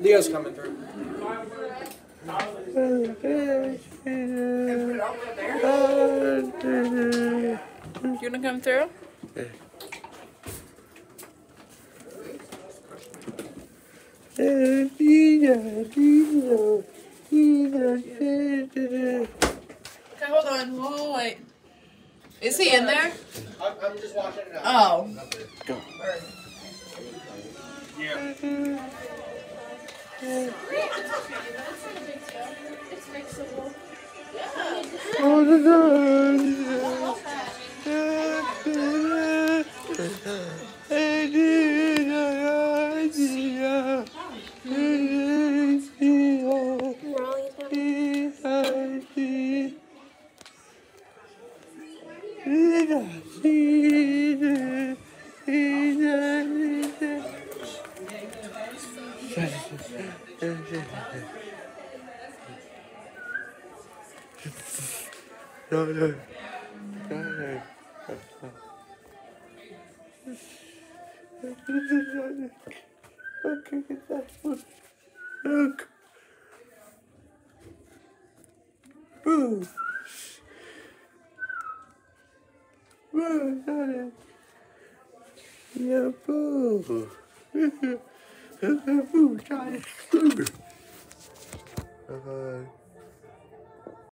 Leo's coming through. You wanna come through? Okay, hold on. Whoa, wait. Is he in there? I'm, I'm just watching it out. Oh. Go. Oh, no, no. No, no. Okay, get that one. Look. Boo. Boo,